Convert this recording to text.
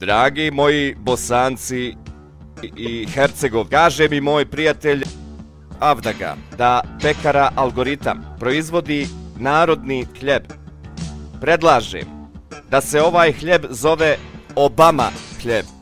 Dragi moji bosanci i hercegov, kaže mi moj prijatelj Avdaga da pekara algoritam proizvodi narodni hljeb. Predlažem da se ovaj hljeb zove Obama hljeb.